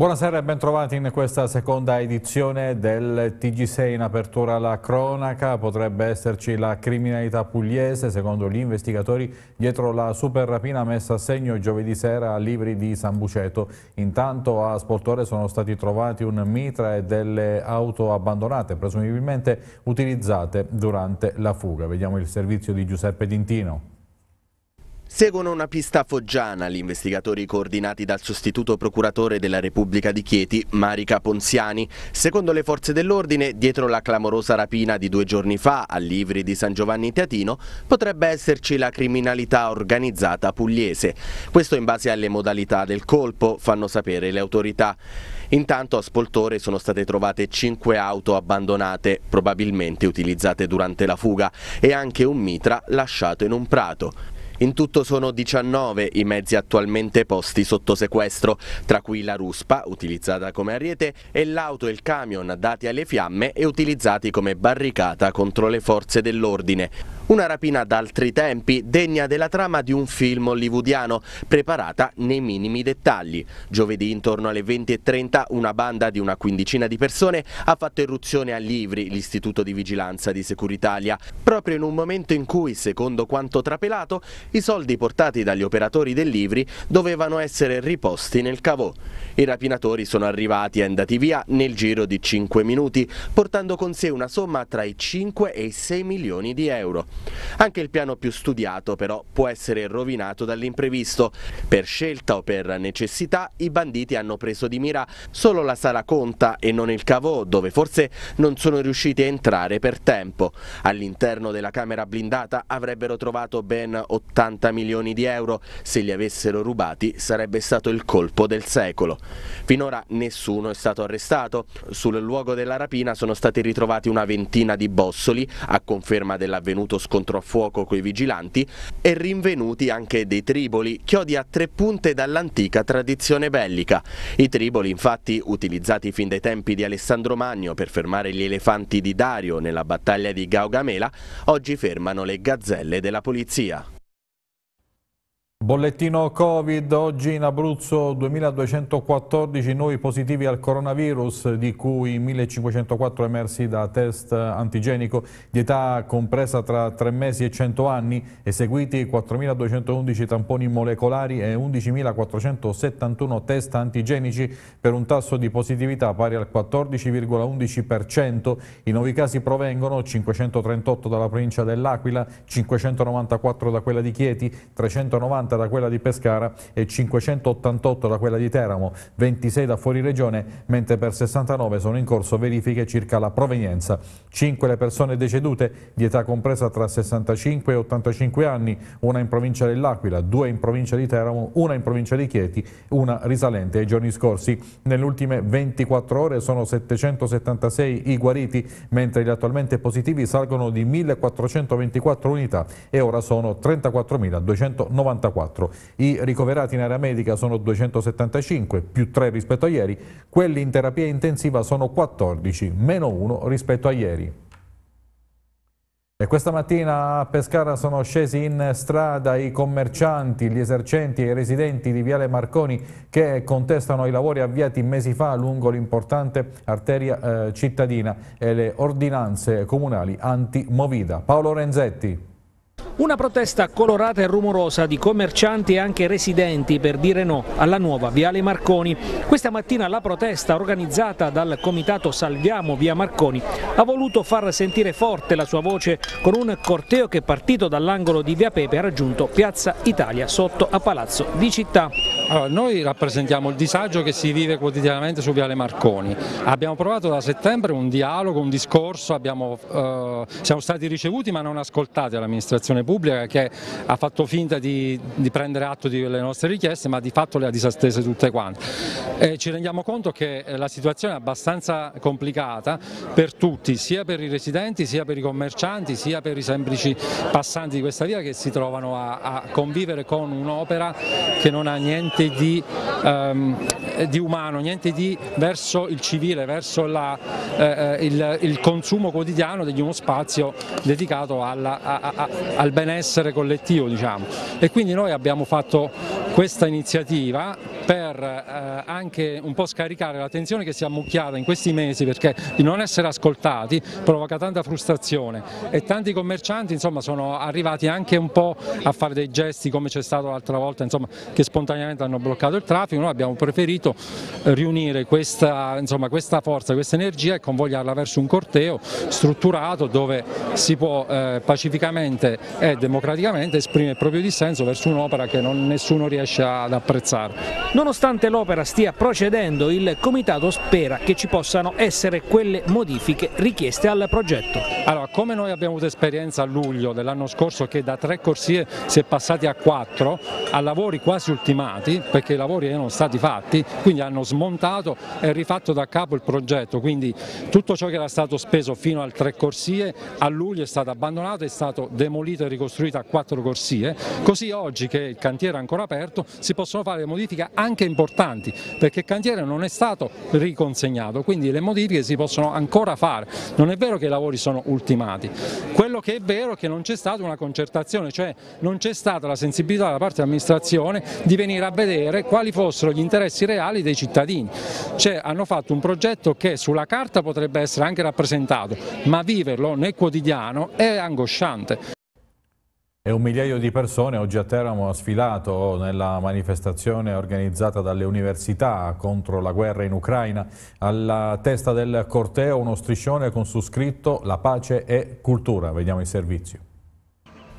Buonasera e bentrovati in questa seconda edizione del TG6 in apertura alla cronaca. Potrebbe esserci la criminalità pugliese, secondo gli investigatori, dietro la super rapina messa a segno giovedì sera a Livri di San Buceto. Intanto a Spoltore sono stati trovati un mitra e delle auto abbandonate, presumibilmente utilizzate durante la fuga. Vediamo il servizio di Giuseppe Dintino. Seguono una pista foggiana gli investigatori coordinati dal sostituto procuratore della Repubblica di Chieti, Marica Ponziani. Secondo le forze dell'ordine, dietro la clamorosa rapina di due giorni fa a Livri di San Giovanni Teatino potrebbe esserci la criminalità organizzata pugliese. Questo in base alle modalità del colpo, fanno sapere le autorità. Intanto a Spoltore sono state trovate cinque auto abbandonate, probabilmente utilizzate durante la fuga, e anche un mitra lasciato in un prato. In tutto sono 19 i mezzi attualmente posti sotto sequestro, tra cui la ruspa, utilizzata come ariete, e l'auto e il camion dati alle fiamme e utilizzati come barricata contro le forze dell'ordine. Una rapina d'altri tempi, degna della trama di un film hollywoodiano, preparata nei minimi dettagli. Giovedì intorno alle 20.30 una banda di una quindicina di persone ha fatto irruzione a Livri, l'istituto di vigilanza di Securitalia, proprio in un momento in cui, secondo quanto trapelato, i soldi portati dagli operatori del Livri dovevano essere riposti nel cavò. I rapinatori sono arrivati e andati via nel giro di 5 minuti, portando con sé una somma tra i 5 e i 6 milioni di euro. Anche il piano più studiato però può essere rovinato dall'imprevisto. Per scelta o per necessità i banditi hanno preso di mira solo la sala conta e non il cavò dove forse non sono riusciti a entrare per tempo. All'interno della camera blindata avrebbero trovato ben 80 milioni di euro. Se li avessero rubati sarebbe stato il colpo del secolo. Finora nessuno è stato arrestato. Sul luogo della rapina sono stati ritrovati una ventina di bossoli a conferma dell'avvenuto scontro scontro a fuoco coi vigilanti e rinvenuti anche dei triboli, chiodi a tre punte dall'antica tradizione bellica. I triboli infatti, utilizzati fin dai tempi di Alessandro Magno per fermare gli elefanti di Dario nella battaglia di Gaugamela, oggi fermano le gazzelle della polizia. Bollettino Covid, oggi in Abruzzo 2214 nuovi positivi al coronavirus, di cui 1504 emersi da test antigenico di età compresa tra 3 mesi e 100 anni, eseguiti 4211 tamponi molecolari e 11471 test antigenici per un tasso di positività pari al 14,11%. I nuovi casi provengono 538 dalla provincia dell'Aquila, 594 da quella di Chieti, 390 da quella di Pescara e 588 da quella di Teramo, 26 da fuori regione, mentre per 69 sono in corso verifiche circa la provenienza. 5 le persone decedute di età compresa tra 65 e 85 anni, una in provincia dell'Aquila, due in provincia di Teramo, una in provincia di Chieti, una risalente ai giorni scorsi. Nelle ultime 24 ore sono 776 i guariti, mentre gli attualmente positivi salgono di 1424 unità e ora sono 34.294. 4. I ricoverati in area medica sono 275, più 3 rispetto a ieri, quelli in terapia intensiva sono 14, meno 1 rispetto a ieri. E questa mattina a Pescara sono scesi in strada i commercianti, gli esercenti e i residenti di Viale Marconi che contestano i lavori avviati mesi fa lungo l'importante arteria eh, cittadina e le ordinanze comunali anti-movida. Paolo Renzetti. Una protesta colorata e rumorosa di commercianti e anche residenti per dire no alla nuova Viale Marconi. Questa mattina la protesta organizzata dal comitato Salviamo Via Marconi ha voluto far sentire forte la sua voce con un corteo che partito dall'angolo di Via Pepe ha raggiunto Piazza Italia sotto a Palazzo di Città. Allora, noi rappresentiamo il disagio che si vive quotidianamente su Viale Marconi. Abbiamo provato da settembre un dialogo, un discorso, abbiamo, eh, siamo stati ricevuti ma non ascoltati dall'amministrazione pubblica che ha fatto finta di, di, prendere atto delle nostre richieste ma di fatto le ha disattese tutte quante. E ci rendiamo conto che la situazione è abbastanza complicata per tutti, sia per i residenti, sia per i commercianti, sia per i semplici passanti di questa via che si trovano a, a convivere con un'opera che non ha niente di um, eh, di umano, niente di verso il civile, verso la, eh, eh il, il, consumo quotidiano di uno spazio dedicato alla, a, a, al benessere collettivo. Diciamo. E quindi noi abbiamo fatto questa iniziativa per eh, anche un po' scaricare la tensione che si è ammucchiata in questi mesi perché di non essere ascoltati provoca tanta frustrazione e tanti commercianti insomma, sono arrivati anche un po' a fare dei gesti come c'è stato l'altra volta insomma, che spontaneamente hanno bloccato il traffico, noi abbiamo preferito riunire questa, insomma, questa forza, questa energia e convogliarla verso un corteo strutturato dove si può eh, pacificamente e democraticamente esprimere il proprio dissenso verso un'opera che non, nessuno riesce ad apprezzare. Nonostante l'opera stia procedendo, il Comitato spera che ci possano essere quelle modifiche richieste al progetto. Allora, come noi abbiamo avuto esperienza a luglio dell'anno scorso che da tre corsie si è passati a quattro, a lavori quasi ultimati, perché i lavori erano stati fatti, quindi hanno smontato e rifatto da capo il progetto, quindi tutto ciò che era stato speso fino al tre corsie a luglio è stato abbandonato, è stato demolito ricostruito a quattro corsie, così oggi che il cantiere è ancora aperto si possono fare modifiche anche importanti perché il cantiere non è stato riconsegnato, quindi le modifiche si possono ancora fare, non è vero che i lavori sono ultimati, quello che è vero è che non c'è stata una concertazione, cioè non c'è stata la sensibilità da parte dell'amministrazione di venire a vedere quali fossero gli interessi reali dei cittadini, cioè hanno fatto un progetto che sulla carta potrebbe essere anche rappresentato, ma viverlo nel quotidiano è angosciante. E un migliaio di persone oggi a Teramo ha sfilato nella manifestazione organizzata dalle università contro la guerra in Ucraina. Alla testa del corteo uno striscione con su scritto La pace è cultura. Vediamo il servizio.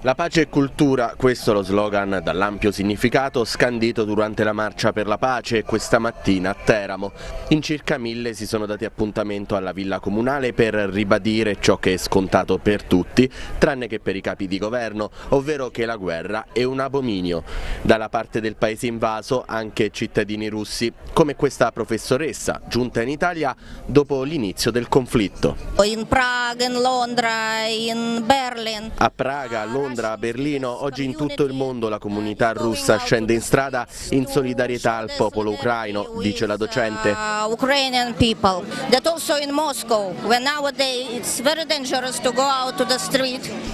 La pace e cultura, questo è lo slogan dall'ampio significato scandito durante la marcia per la pace questa mattina a Teramo. In circa mille si sono dati appuntamento alla villa comunale per ribadire ciò che è scontato per tutti, tranne che per i capi di governo, ovvero che la guerra è un abominio. Dalla parte del paese invaso anche cittadini russi, come questa professoressa, giunta in Italia dopo l'inizio del conflitto. In Praga, in Londra, in Berlin. A Praga, Londra, Londra, a Berlino, oggi in tutto il mondo la comunità russa scende in strada in solidarietà al popolo ucraino, dice la docente. Uh,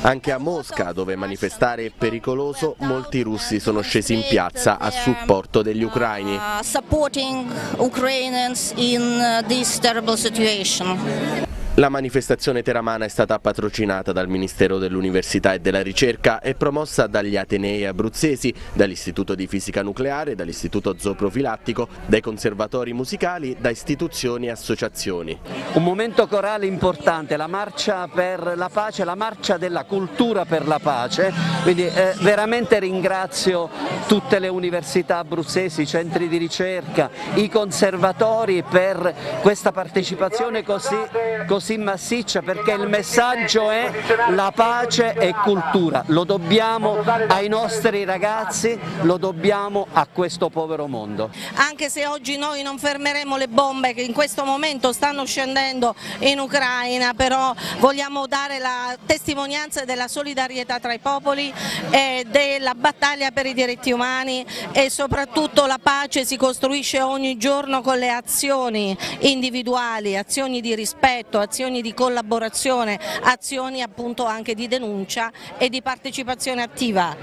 Anche a Mosca, dove manifestare è pericoloso, molti russi sono scesi in piazza a supporto degli ucraini. Uh, supporting Ukrainians in uh, this terrible situation. La manifestazione teramana è stata patrocinata dal Ministero dell'Università e della Ricerca e promossa dagli Atenei abruzzesi, dall'Istituto di Fisica Nucleare, dall'Istituto Zooprofilattico, dai conservatori musicali, da istituzioni e associazioni. Un momento corale importante, la marcia per la pace, la marcia della cultura per la pace, quindi eh, veramente ringrazio tutte le università abruzzesi, i centri di ricerca, i conservatori per questa partecipazione così, così così massiccia perché il messaggio è la pace e cultura, lo dobbiamo ai nostri ragazzi, lo dobbiamo a questo povero mondo. Anche se oggi noi non fermeremo le bombe che in questo momento stanno scendendo in Ucraina, però vogliamo dare la testimonianza della solidarietà tra i popoli e della battaglia per i diritti umani e soprattutto la pace si costruisce ogni giorno con le azioni individuali, azioni di rispetto, azioni azioni di collaborazione, azioni appunto anche di denuncia e di partecipazione attiva.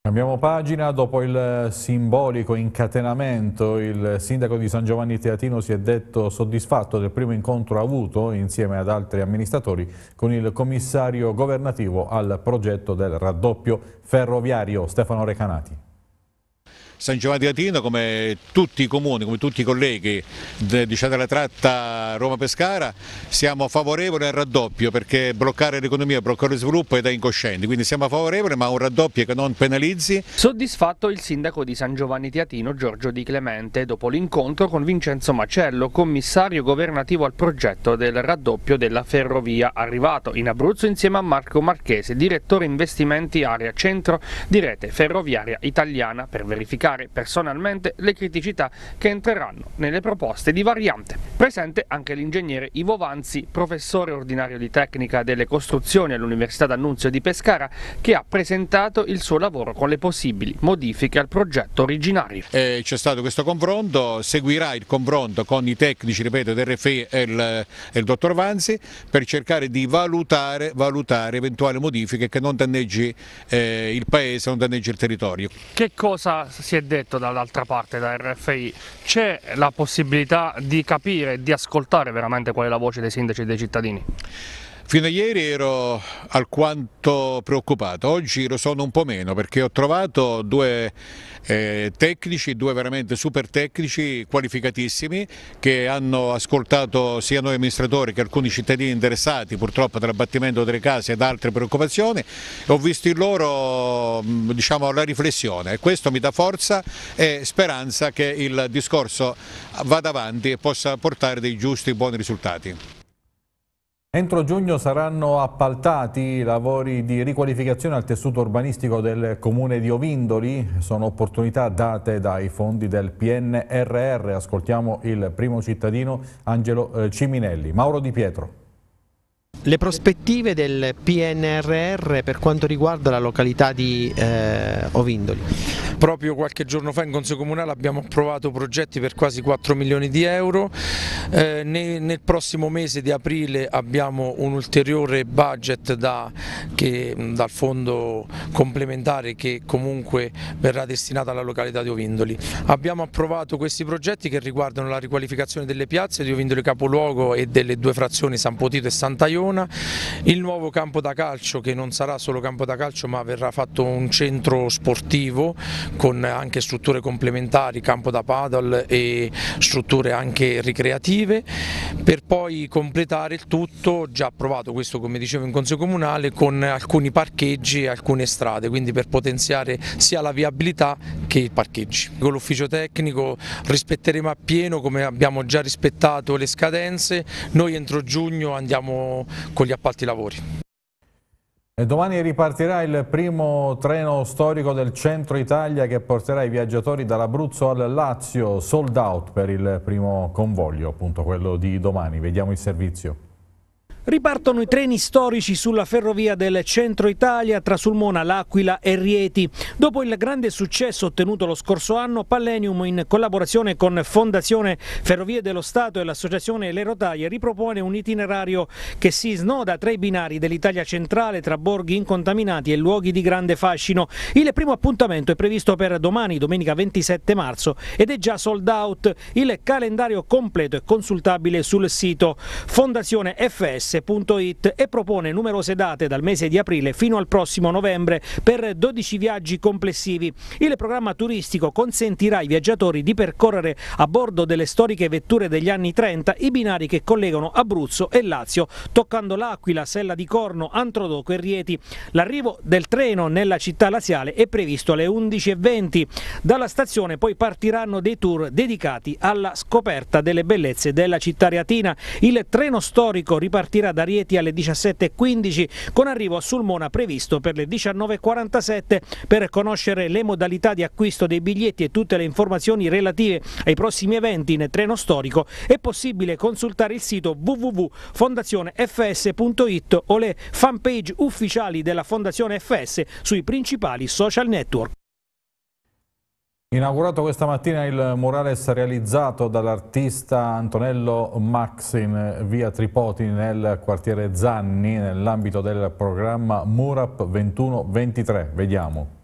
Cambiamo pagina, dopo il simbolico incatenamento il sindaco di San Giovanni Teatino si è detto soddisfatto del primo incontro avuto insieme ad altri amministratori con il commissario governativo al progetto del raddoppio ferroviario Stefano Recanati. San Giovanni di Latino, come tutti i comuni, come tutti i colleghi diciamo, della tratta Roma-Pescara, siamo favorevoli al raddoppio perché bloccare l'economia, bloccare lo sviluppo è da incoscienti, quindi siamo favorevoli ma un raddoppio che non penalizzi. Soddisfatto il sindaco di San Giovanni Teatino Giorgio Di Clemente dopo l'incontro con Vincenzo Macello, commissario governativo al progetto del raddoppio della ferrovia, arrivato in Abruzzo insieme a Marco Marchese, direttore investimenti area centro di rete ferroviaria italiana. Per verificare verificare personalmente le criticità che entreranno nelle proposte di variante. Presente anche l'ingegnere Ivo Vanzi, professore ordinario di tecnica delle costruzioni all'Università d'Annunzio di Pescara, che ha presentato il suo lavoro con le possibili modifiche al progetto originario. Eh, c'è stato questo confronto, seguirà il confronto con i tecnici, ripeto, del RFI e il, il dottor Vanzi per cercare di valutare, valutare eventuali modifiche che non danneggi eh, il paese, non danneggi il territorio. Che cosa si è detto dall'altra parte, da RFI? C'è la possibilità di capire, di ascoltare veramente qual è la voce dei sindaci e dei cittadini? Fino a ieri ero alquanto preoccupato, oggi lo sono un po' meno perché ho trovato due eh, tecnici, due veramente super tecnici qualificatissimi che hanno ascoltato sia noi amministratori che alcuni cittadini interessati purtroppo dall'abbattimento delle case ed altre preoccupazioni ho visto in loro diciamo, la riflessione e questo mi dà forza e speranza che il discorso vada avanti e possa portare dei giusti buoni risultati. Entro giugno saranno appaltati i lavori di riqualificazione al tessuto urbanistico del comune di Ovindoli, sono opportunità date dai fondi del PNRR. Ascoltiamo il primo cittadino Angelo eh, Ciminelli. Mauro Di Pietro. Le prospettive del PNRR per quanto riguarda la località di eh, Ovindoli. Proprio qualche giorno fa in Consiglio Comunale abbiamo approvato progetti per quasi 4 milioni di euro, eh, nel, prossimo mese di aprile abbiamo un ulteriore budget da, che, dal fondo complementare che comunque verrà destinato alla località di Ovindoli. Abbiamo approvato questi progetti che riguardano la riqualificazione delle piazze di Ovindoli Capoluogo e delle due frazioni San Potito e Sant'Aione il nuovo campo da calcio che non sarà solo campo da calcio ma verrà fatto un centro sportivo con anche strutture complementari, campo da paddle e strutture anche ricreative. Per poi completare il tutto, già approvato questo come dicevo in Consiglio Comunale, con alcuni parcheggi e alcune strade, quindi per potenziare sia la viabilità che i parcheggi. Con l'ufficio tecnico rispetteremo appieno come abbiamo già rispettato le scadenze, noi entro giugno andiamo con gli appalti lavori. Domani ripartirà il primo treno storico del centro Italia che porterà i viaggiatori dall'Abruzzo al Lazio, sold out per il primo convoglio, appunto quello di domani. Vediamo il servizio. Ripartono i treni storici sulla ferrovia del centro Italia tra Sulmona, L'Aquila e Rieti. Dopo il grande successo ottenuto lo scorso anno, Pallenium in collaborazione con Fondazione Ferrovie dello Stato e l'Associazione Le Rotaie ripropone un itinerario che si snoda tra i binari dell'Italia centrale, tra borghi incontaminati e luoghi di grande fascino. Il primo appuntamento è previsto per domani, domenica 27 marzo, ed è già sold out. Il calendario completo è consultabile sul sito Fondazione FS ms.it e propone numerose date dal mese di aprile fino al prossimo novembre per 12 viaggi complessivi. Il programma turistico consentirà ai viaggiatori di percorrere a bordo delle storiche vetture degli anni 30 i binari che collegano Abruzzo e Lazio, toccando l'Aquila, Sella di Corno, Antrodoco e Rieti. L'arrivo del treno nella città laziale è previsto alle 11.20. Dalla stazione poi partiranno dei tour dedicati alla scoperta delle bellezze della città reatina. Il treno storico ripartirà partirà da Rieti alle 17.15 con arrivo a Sulmona previsto per le 19.47 per conoscere le modalità di acquisto dei biglietti e tutte le informazioni relative ai prossimi eventi in treno storico è possibile consultare il sito www.fondazionefs.it o le fanpage ufficiali della Fondazione FS sui principali social network. Inaugurato questa mattina il murales realizzato dall'artista Antonello Max in via Tripoti nel quartiere Zanni nell'ambito del programma Murap 21-23. Vediamo.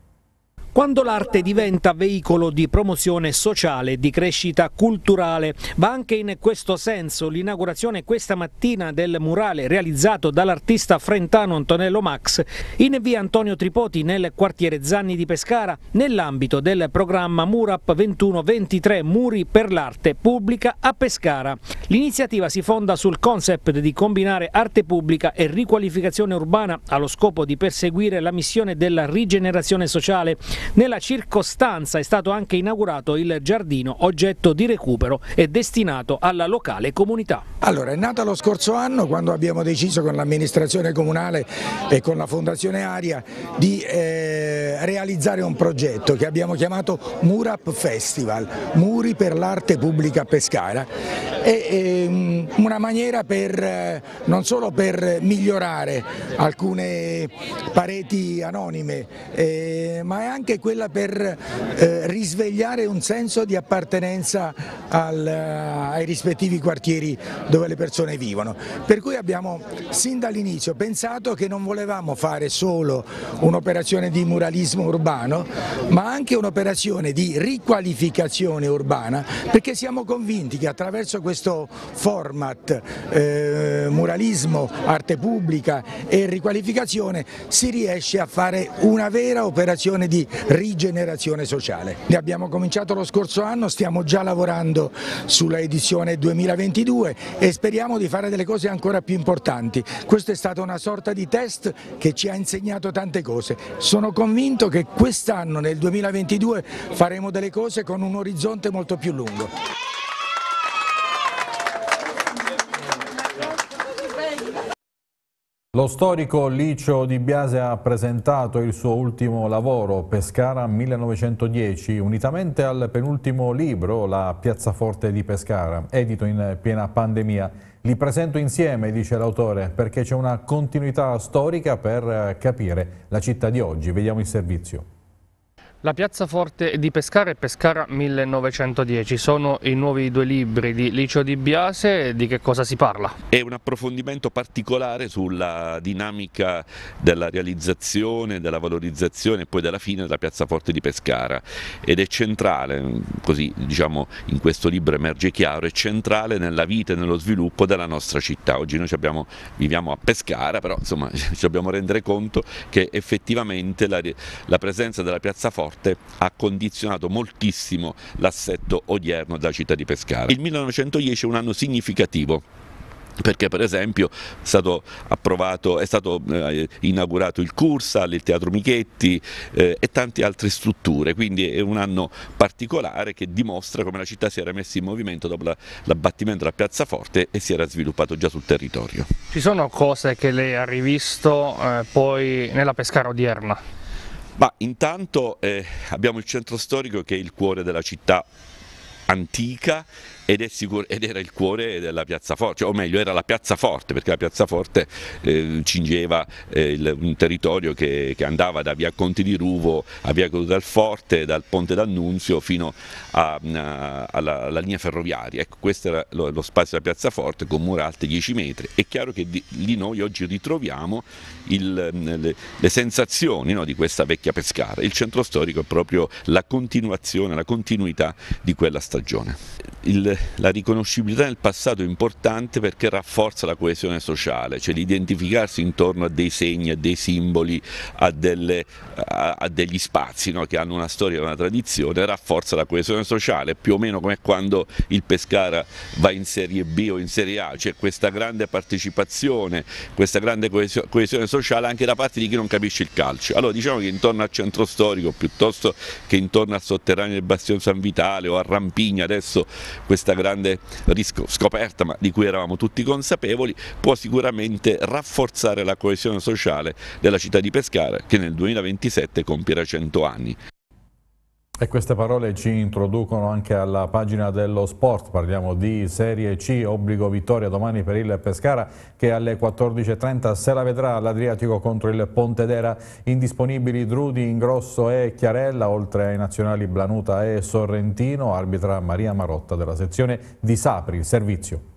Quando l'arte diventa veicolo di promozione sociale e di crescita culturale, va anche in questo senso l'inaugurazione questa mattina del murale realizzato dall'artista frentano Antonello Max in via Antonio Tripoti nel quartiere Zanni di Pescara nell'ambito del programma Murap 21-23 Muri per l'arte pubblica a Pescara. L'iniziativa si fonda sul concept di combinare arte pubblica e riqualificazione urbana allo scopo di perseguire la missione della rigenerazione sociale Nella circostanza è stato anche inaugurato il giardino oggetto di recupero e destinato alla locale comunità. Allora, è nata lo scorso anno quando abbiamo deciso con l'amministrazione comunale e con la Fondazione Aria di eh, realizzare un progetto che abbiamo chiamato Murap Festival, Muri per l'arte pubblica Pescara. È ehm, una maniera per, eh, non solo per migliorare alcune pareti anonime, eh, ma è anche quella per eh, risvegliare un senso di appartenenza al, ai rispettivi quartieri dove le persone vivono. Per cui abbiamo sin dall'inizio pensato che non volevamo fare solo un'operazione di muralismo urbano, ma anche un'operazione di riqualificazione urbana, perché siamo convinti che attraverso questo format eh, muralismo, arte pubblica e riqualificazione si riesce a fare una vera operazione di rigenerazione sociale. Ne abbiamo cominciato lo scorso anno, stiamo già lavorando sulla edizione 2022 e speriamo di fare delle cose ancora più importanti. Questo è stata una sorta di test che ci ha insegnato tante cose. Sono convinto che quest'anno, nel 2022, faremo delle cose con un orizzonte molto più lungo. Lo storico Licio Di Biase ha presentato il suo ultimo lavoro, Pescara 1910, unitamente al penultimo libro, La piazzaforte di Pescara, edito in piena pandemia. Li presento insieme, dice l'autore, perché c'è una continuità storica per capire la città di oggi. Vediamo il servizio. La piazzaforte di Pescara e Pescara 1910 sono i nuovi due libri di Licio Di Biase, di che cosa si parla? È un approfondimento particolare sulla dinamica della realizzazione, della valorizzazione e poi della fine della piazzaforte di Pescara ed è centrale, così diciamo in questo libro emerge chiaro, è centrale nella vita e nello sviluppo della nostra città. Oggi noi abbiamo, viviamo a Pescara, però insomma ci dobbiamo rendere conto che effettivamente la, la presenza della piazzaforte forte ha condizionato moltissimo l'assetto odierno della città di Pescara. Il 1910 è un anno significativo perché per esempio è stato, approvato, è stato eh, inaugurato il Cursal, il Teatro Michetti eh, e tante altre strutture, quindi è un anno particolare che dimostra come la città si era messa in movimento dopo l'abbattimento della piazzaforte e si era sviluppato già sul territorio. Ci sono cose che lei ha rivisto eh, poi nella Pescara odierna? Ma intanto eh, abbiamo il centro storico che è il cuore della città antica ed, ed, era il cuore della piazzaforte, cioè, o meglio era la piazzaforte perché la piazzaforte eh, cingeva eh, il, un territorio che, che, andava da via Conti di Ruvo a via Caduta del Forte, dal Ponte d'Annunzio fino a, a, alla, alla, linea ferroviaria. Ecco, questo era lo, lo, spazio della piazzaforte con mura alte 10 metri. È chiaro che di, lì noi oggi ritroviamo il, le, le, sensazioni no, di questa vecchia pescara. Il centro storico è proprio la continuazione, la continuità di quella stagione. Il, la riconoscibilità nel passato è importante perché rafforza la coesione sociale, cioè l'identificarsi intorno a dei segni, a dei simboli, a, delle, a, a degli spazi no, che hanno una storia e una tradizione, rafforza la coesione sociale, più o meno come quando il Pescara va in Serie B o in Serie A, cioè questa grande partecipazione, questa grande coesione sociale anche da parte di chi non capisce il calcio. Allora diciamo che intorno al centro storico piuttosto che intorno al sotterraneo del Bastione San Vitale o a Rampigna adesso questa questa grande scoperta, ma di cui eravamo tutti consapevoli, può sicuramente rafforzare la coesione sociale della città di Pescara che nel 2027 compierà 100 anni. E queste parole ci introducono anche alla pagina dello sport, parliamo di Serie C, obbligo vittoria domani per il Pescara che alle 14.30 se la vedrà all'Adriatico contro il Pontedera, indisponibili Drudi, Ingrosso e Chiarella, oltre ai nazionali Blanuta e Sorrentino, arbitra Maria Marotta della sezione di Sapri, servizio.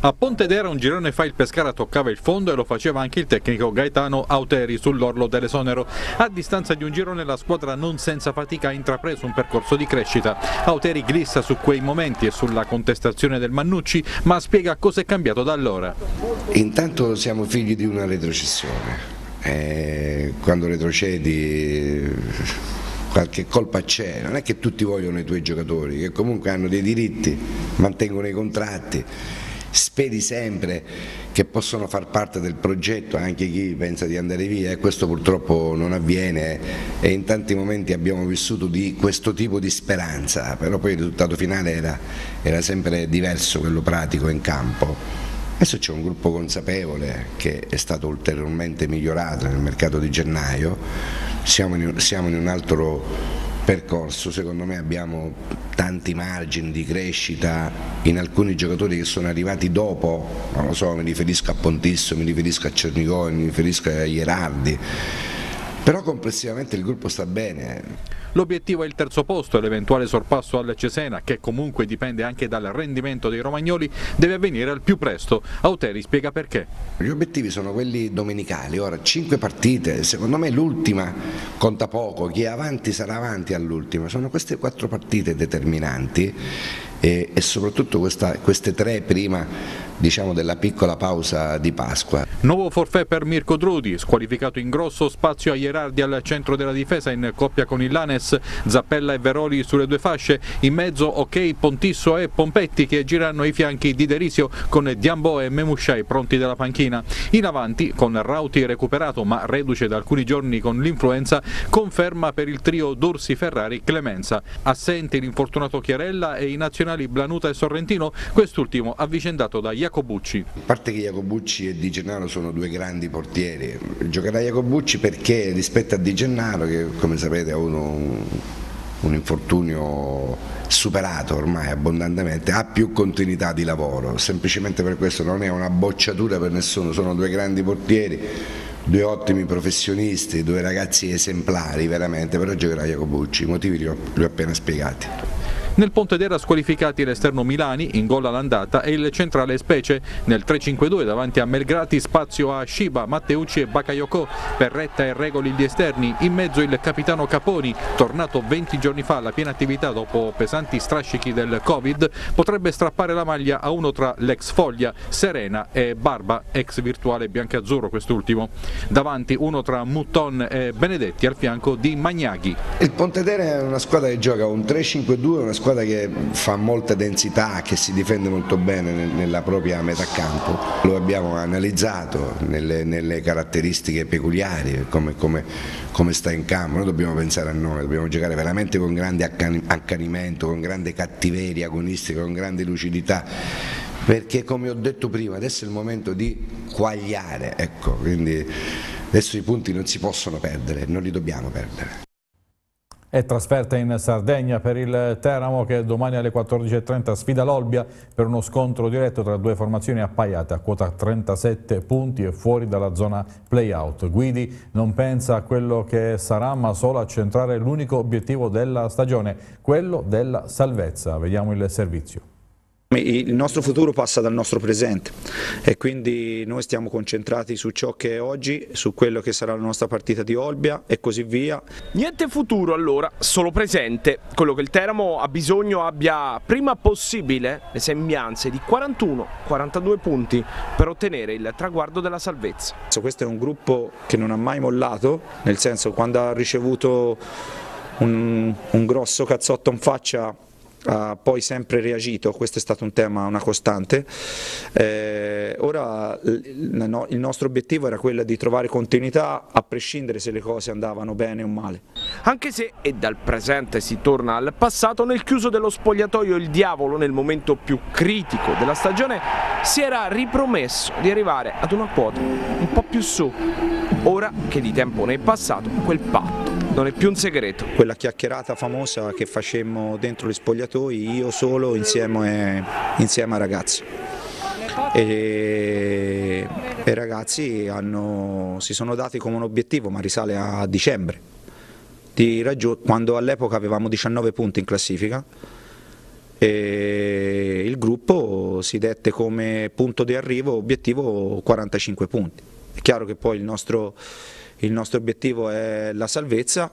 A Pontedera un girone fa il Pescara toccava il fondo e lo faceva anche il tecnico Gaetano Auteri sull'orlo dell'esonero. A distanza di un girone la squadra non senza fatica ha intrapreso un percorso di crescita. Auteri glissa su quei momenti e sulla contestazione del Mannucci, ma spiega cosa è cambiato da allora. Intanto siamo figli di una retrocessione. Eh, quando retrocedi qualche colpa c'è, non è che tutti vogliono i tuoi giocatori, che comunque hanno dei diritti, mantengono i contratti speri sempre che possono far parte del progetto anche chi pensa di andare via e questo purtroppo non avviene e in tanti momenti abbiamo vissuto di questo tipo di speranza, però poi il risultato finale era, era sempre diverso, quello pratico in campo. Adesso c'è un gruppo consapevole che è stato ulteriormente migliorato nel mercato di gennaio, siamo in, siamo in un altro percorso, secondo me abbiamo tanti margini di crescita in alcuni giocatori che sono arrivati dopo, non lo so, mi riferisco a Pontisso, mi riferisco a Cernicoi, mi riferisco a Ierardi, però complessivamente il gruppo sta bene. L'obiettivo è il terzo posto e l'eventuale sorpasso al Cesena, che comunque dipende anche dal rendimento dei romagnoli, deve avvenire al più presto. Auteri spiega perché. Gli obiettivi sono quelli domenicali, ora 5 partite, secondo me l'ultima conta poco, chi è avanti sarà avanti all'ultima, sono queste quattro partite determinanti e, e soprattutto questa, queste tre prima diciamo, della piccola pausa di Pasqua. Nuovo forfè per Mirko Drudi, squalificato in grosso spazio a Ierardi al centro della difesa in coppia con il Lanes, Zappella e Veroli sulle due fasce, in mezzo ok Pontisso e Pompetti che girano i fianchi di Derisio con Diambo e Memusciai pronti dalla panchina. In avanti, con Rauti recuperato ma reduce da alcuni giorni con l'influenza, conferma per il trio Dorsi Ferrari Clemenza. Assenti l'infortunato Chiarella e i nazionali Blanuta e Sorrentino, quest'ultimo avvicendato da Jacobucci. A parte che Jacobucci e Di Gennaro sono due grandi portieri, giocherà Jacobucci perché rispetto a Di Gennaro che come sapete ha avuto un, un infortunio superato ormai abbondantemente, ha più continuità di lavoro, semplicemente per questo non è una bocciatura per nessuno, sono due grandi portieri, due ottimi professionisti, due ragazzi esemplari veramente, però giocherà Jacobucci, i motivi li ho, li ho appena spiegati. Nel Pontedera squalificati l'esterno Milani, in gol all'andata, e il centrale Specie. Nel 3-5-2 davanti a Melgrati spazio a Shiba, Matteucci e Bakayoko. Per retta e regoli gli esterni, in mezzo il capitano Caponi, tornato 20 giorni fa alla piena attività dopo pesanti strascichi del Covid, potrebbe strappare la maglia a uno tra l'ex Foglia, Serena e Barba, ex virtuale biancazzurro quest'ultimo. Davanti uno tra Mutton e Benedetti al fianco di Magnaghi. Il Pontedera è una squadra che gioca un 3-5-2, una squadra squadra che fa molta densità, che si difende molto bene nella propria metà campo, lo abbiamo analizzato nelle, nelle caratteristiche peculiari, come, come, come, sta in campo, noi dobbiamo pensare a noi, dobbiamo giocare veramente con grande accanimento, con grande cattiveria agonistica, con grande lucidità. Perché come ho detto prima adesso è il momento di quagliare, ecco, quindi adesso i punti non si possono perdere, non li dobbiamo perdere. È trasferta in Sardegna per il Teramo che domani alle 14.30 sfida l'Olbia per uno scontro diretto tra due formazioni appaiate a quota 37 punti e fuori dalla zona play-out. Guidi non pensa a quello che sarà ma solo a centrare l'unico obiettivo della stagione, quello della salvezza. Vediamo il servizio. Il nostro futuro passa dal nostro presente e quindi noi stiamo concentrati su ciò che è oggi, su quello che sarà la nostra partita di Olbia e così via. Niente futuro allora, solo presente. Quello che il Teramo ha bisogno abbia prima possibile le sembianze di 41-42 punti per ottenere il traguardo della salvezza. Questo è un gruppo che non ha mai mollato, nel senso quando ha ricevuto un, un grosso cazzotto in faccia ha poi sempre reagito, questo è stato un tema, una costante. Eh, ora il nostro obiettivo era quello di trovare continuità a prescindere se le cose andavano bene o male. Anche se e dal presente si torna al passato, nel chiuso dello spogliatoio il diavolo nel momento più critico della stagione si era ripromesso di arrivare ad una quota un po' più su. Ora che di tempo ne è passato, quel patto non è più un segreto. Quella chiacchierata famosa che facemmo dentro gli spogliatoi, io solo insieme, insieme a ragazzi. E i ragazzi hanno, si sono dati come un obiettivo, ma risale a dicembre, quando all'epoca avevamo 19 punti in classifica e il gruppo si dette come punto di arrivo obiettivo 45 punti. È chiaro che poi il nostro il nostro obiettivo è la salvezza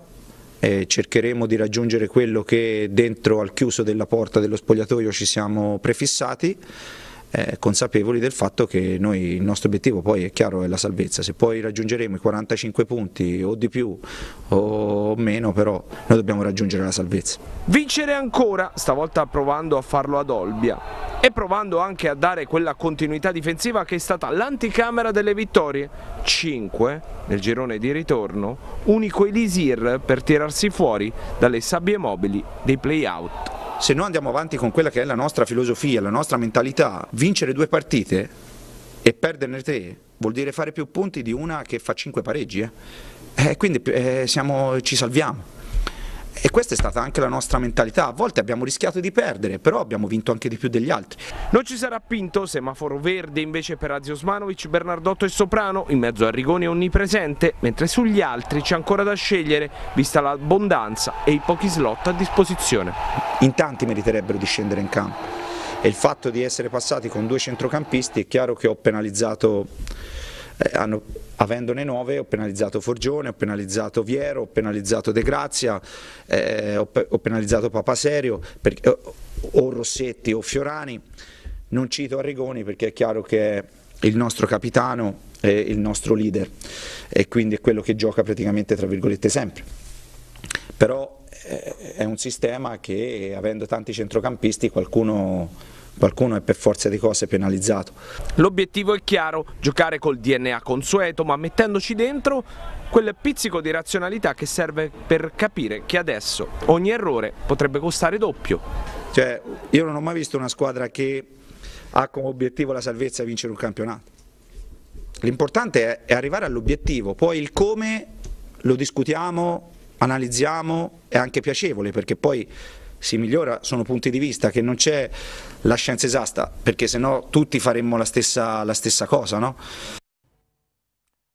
e cercheremo di raggiungere quello che dentro al chiuso della porta dello spogliatoio ci siamo prefissati eh, consapevoli del fatto che noi, il nostro obiettivo poi è chiaro è la salvezza, se poi raggiungeremo i 45 punti o di più o meno però noi dobbiamo raggiungere la salvezza. Vincere ancora, stavolta provando a farlo ad Olbia e provando anche a dare quella continuità difensiva che è stata l'anticamera delle vittorie. 5 nel girone di ritorno, unico Elisir per tirarsi fuori dalle sabbie mobili dei play-out se noi andiamo avanti con quella che è la nostra filosofia, la nostra mentalità, vincere due partite e perderne tre vuol dire fare più punti di una che fa cinque pareggi, eh? Eh, quindi eh, siamo, ci salviamo. E questa è stata anche la nostra mentalità, a volte abbiamo rischiato di perdere, però abbiamo vinto anche di più degli altri. Non ci sarà Pinto, semaforo verde invece per Azio Osmanovic, Bernardotto e Soprano, in mezzo a Rigoni onnipresente, mentre sugli altri c'è ancora da scegliere, vista l'abbondanza e i pochi slot a disposizione. In tanti meriterebbero di scendere in campo e il fatto di essere passati con due centrocampisti è chiaro che ho penalizzato eh, hanno, avendone nove ho penalizzato Forgione, ho penalizzato Viero, ho penalizzato De Grazia, eh, ho, ho, penalizzato Papaserio perché, o Rossetti o Fiorani, non cito Arrigoni perché è chiaro che è il nostro capitano e il nostro leader e quindi è quello che gioca praticamente tra virgolette sempre. Però eh, è un sistema che avendo tanti centrocampisti qualcuno qualcuno è per forza di cose penalizzato. L'obiettivo è chiaro, giocare col DNA consueto ma mettendoci dentro quel pizzico di razionalità che serve per capire che adesso ogni errore potrebbe costare doppio. Cioè, io non ho mai visto una squadra che ha come obiettivo la salvezza e vincere un campionato. L'importante è arrivare all'obiettivo, poi il come lo discutiamo, analizziamo, è anche piacevole perché poi si migliora, sono punti di vista, che non c'è la scienza esatta, perché sennò tutti faremmo la stessa, la stessa cosa, no?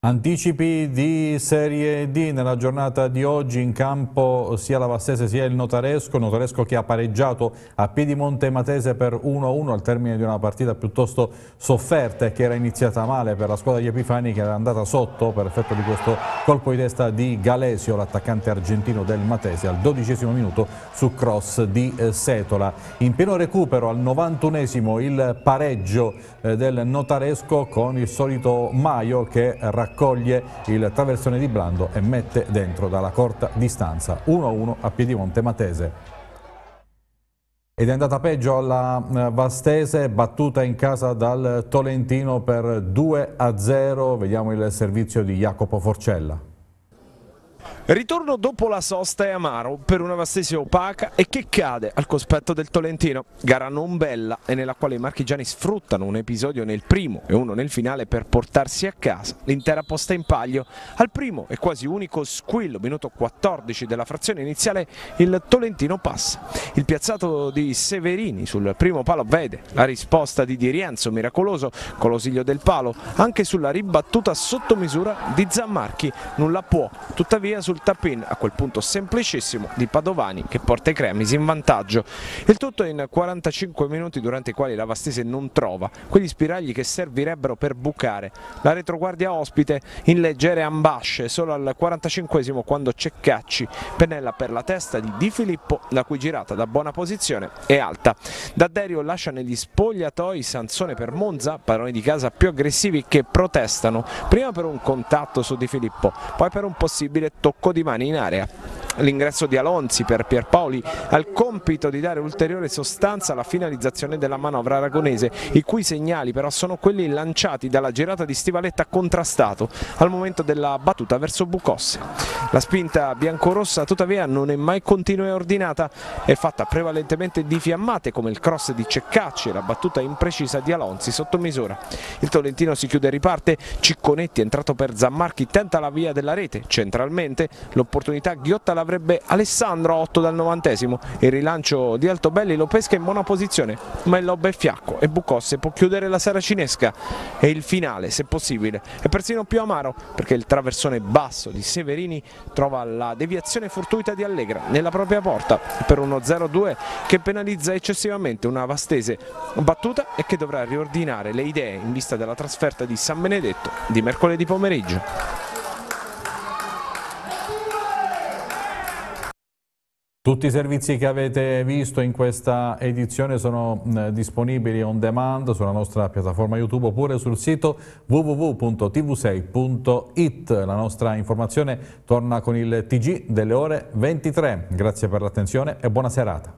Anticipi di Serie D nella giornata di oggi in campo sia la Vastese sia il Notaresco, Notaresco che ha pareggiato a Piedimonte Matese per 1-1 al termine di una partita piuttosto sofferta e che era iniziata male per la squadra di Epifani che era andata sotto per effetto di questo colpo di testa di Galesio, l'attaccante argentino del Matese al dodicesimo minuto su cross di eh, Setola. In pieno recupero al 91esimo il pareggio eh, del Notaresco con il solito Maio che raccoglie raccoglie il traversone di Blando e mette dentro dalla corta distanza 1-1 a Piedimonte Matese. Ed è andata peggio alla eh, Vastese, battuta in casa dal Tolentino per 2-0. Vediamo il servizio di Jacopo Forcella. Ritorno dopo la sosta è amaro per una Vastese opaca e che cade al cospetto del Tolentino. Gara non bella e nella quale i marchigiani sfruttano un episodio nel primo e uno nel finale per portarsi a casa l'intera posta in palio. Al primo e quasi unico squillo, minuto 14 della frazione iniziale, il Tolentino passa. Il piazzato di Severini sul primo palo vede la risposta di Di Rienzo, miracoloso con l'osiglio del palo, anche sulla ribattuta sotto misura di Zammarchi. Nulla può, tuttavia sul sul tap-in, a quel punto semplicissimo, di Padovani che porta i Cremisi in vantaggio. Il tutto in 45 minuti durante i quali la Vastese non trova quegli spiragli che servirebbero per bucare. La retroguardia ospite in leggere ambasce solo al 45 quando Ceccacci pennella per la testa di Di Filippo, la cui girata da buona posizione è alta. Dadderio lascia negli spogliatoi Sansone per Monza, padroni di casa più aggressivi che protestano, prima per un contatto su Di Filippo, poi per un possibile tocco tocco di mani in area. L'ingresso di Alonzi per Pierpaoli ha il compito di dare ulteriore sostanza alla finalizzazione della manovra aragonese, i cui segnali però sono quelli lanciati dalla girata di Stivaletta contrastato al momento della battuta verso Bucosse. La spinta biancorossa tuttavia non è mai continua e ordinata, è fatta prevalentemente di fiammate come il cross di Ceccacci e la battuta imprecisa di Alonzi sotto misura. Il Tolentino si chiude e riparte, Cicconetti entrato per Zammarchi tenta la via della rete, centralmente l'opportunità ghiotta l'avrebbe Alessandro a 8 dal 90 il rilancio di Altobelli lo pesca in buona posizione ma il lob è fiacco e Bucosse può chiudere la sera cinesca. E il finale se possibile. È persino più amaro perché il traversone basso di Severini trova la deviazione fortuita di Allegra nella propria porta per uno 0-2 che penalizza eccessivamente una vastese battuta e che dovrà riordinare le idee in vista della trasferta di San Benedetto di mercoledì pomeriggio. Tutti i servizi che avete visto in questa edizione sono disponibili on demand sulla nostra piattaforma YouTube oppure sul sito www.tv6.it. La nostra informazione torna con il TG delle ore 23. Grazie per l'attenzione e buona serata.